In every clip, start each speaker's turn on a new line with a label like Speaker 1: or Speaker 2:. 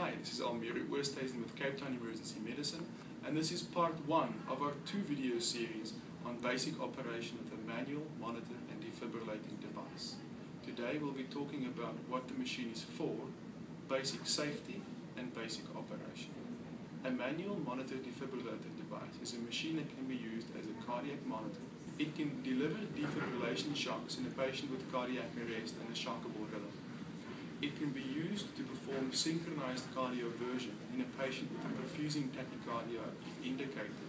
Speaker 1: Hi, this is Almiri Oosthuizen with Cape Town Emergency Medicine, and this is part one of our two video series on basic operation of the manual, monitor, and defibrillating device. Today we'll be talking about what the machine is for, basic safety, and basic operation. A manual monitor defibrillator device is a machine that can be used as a cardiac monitor. It can deliver defibrillation shocks in a patient with cardiac arrest and a shockable rhythm. It can be used to perform synchronized cardioversion in a patient with a perfusing tachycardia if indicated,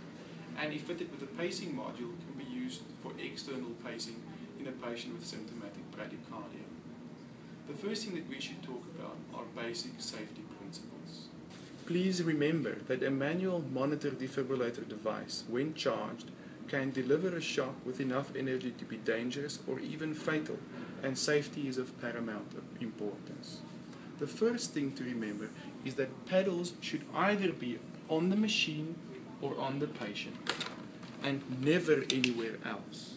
Speaker 1: and if fitted with a pacing module, can be used for external pacing in a patient with symptomatic bradycardia. The first thing that we should talk about are basic safety principles. Please remember that a manual monitor defibrillator device, when charged, can deliver a shock with enough energy to be dangerous or even fatal and safety is of paramount importance. The first thing to remember is that paddles should either be on the machine or on the patient and never anywhere else.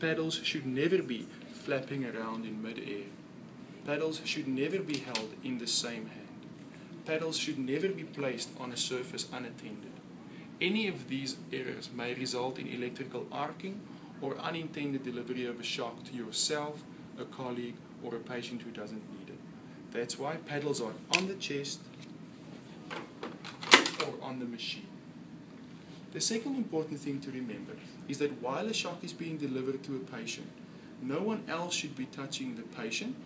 Speaker 1: Paddles should never be flapping around in mid-air. Paddles should never be held in the same hand. Paddles should never be placed on a surface unattended. Any of these errors may result in electrical arcing or unintended delivery of a shock to yourself a colleague, or a patient who doesn't need it. That's why paddles are on the chest or on the machine. The second important thing to remember is that while a shock is being delivered to a patient, no one else should be touching the patient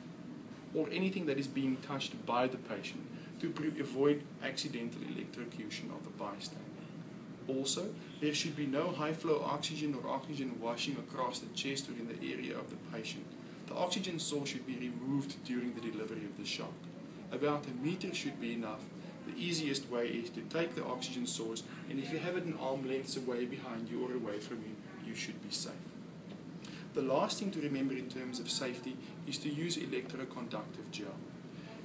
Speaker 1: or anything that is being touched by the patient to avoid accidental electrocution of the bystander. Also, there should be no high flow oxygen or oxygen washing across the chest or in the area of the patient. The oxygen source should be removed during the delivery of the shock. About a meter should be enough. The easiest way is to take the oxygen source, and if you have it an arm length away behind you or away from you, you should be safe. The last thing to remember in terms of safety is to use electroconductive gel.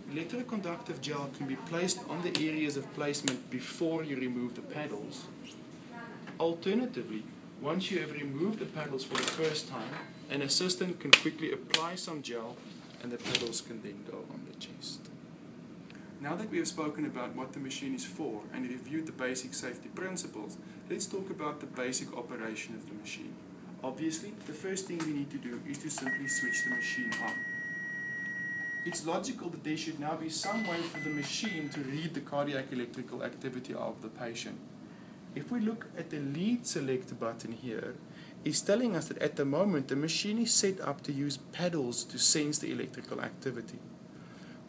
Speaker 1: Electroconductive gel can be placed on the areas of placement before you remove the paddles. Alternatively, once you have removed the paddles for the first time, an assistant can quickly apply some gel and the paddles can then go on the chest. Now that we have spoken about what the machine is for and reviewed the basic safety principles, let's talk about the basic operation of the machine. Obviously, the first thing we need to do is to simply switch the machine on. It's logical that there should now be some way for the machine to read the cardiac electrical activity of the patient. If we look at the lead select button here, is telling us that at the moment the machine is set up to use paddles to sense the electrical activity.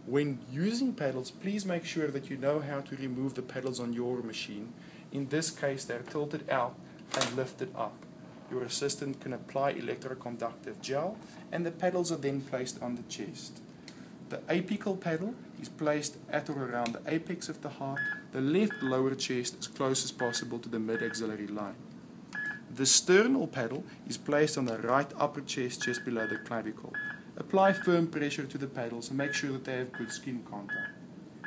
Speaker 1: When using paddles, please make sure that you know how to remove the paddles on your machine. In this case, they're tilted out and lifted up. Your assistant can apply electroconductive gel and the paddles are then placed on the chest. The apical paddle is placed at or around the apex of the heart, the left lower chest as close as possible to the mid-axillary line. The sternal paddle is placed on the right upper chest just below the clavicle. Apply firm pressure to the paddles and make sure that they have good skin contact.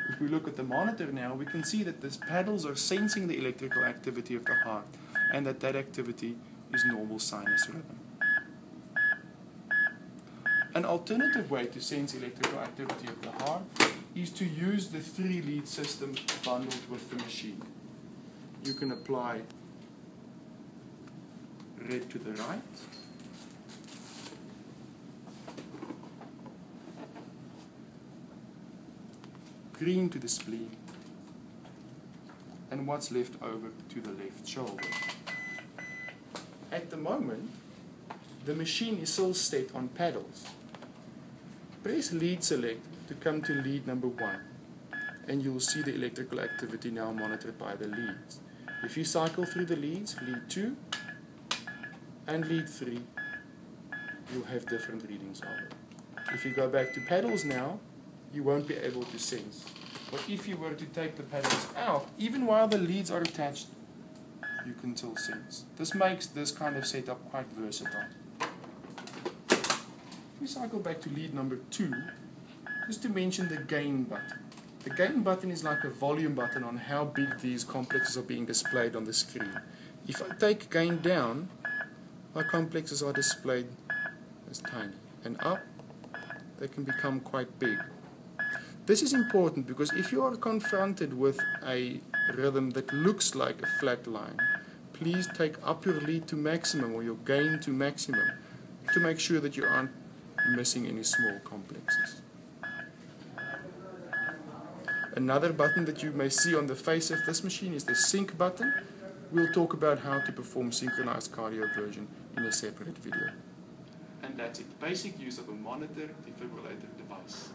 Speaker 1: If we look at the monitor now, we can see that these paddles are sensing the electrical activity of the heart and that that activity is normal sinus rhythm. An alternative way to sense electrical activity of the heart is to use the three lead system bundled with the machine. You can apply red to the right. Green to the spleen. And what's left over to the left shoulder. At the moment, the machine is still set on paddles. Press lead select to come to lead number one and you'll see the electrical activity now monitored by the leads. If you cycle through the leads, lead 2, and lead 3, you'll have different readings of it. If you go back to paddles now, you won't be able to sense. But if you were to take the paddles out, even while the leads are attached, you can still sense. This makes this kind of setup quite versatile. We cycle back to lead number 2, just to mention the gain button. The gain button is like a volume button on how big these complexes are being displayed on the screen. If I take gain down, my complexes are displayed as tiny. And up, they can become quite big. This is important because if you are confronted with a rhythm that looks like a flat line, please take up your lead to maximum or your gain to maximum to make sure that you aren't missing any small complexes. Another button that you may see on the face of this machine is the sync button. We'll talk about how to perform synchronized cardioversion in a separate video. And that's it. Basic use of a monitor defibrillator device.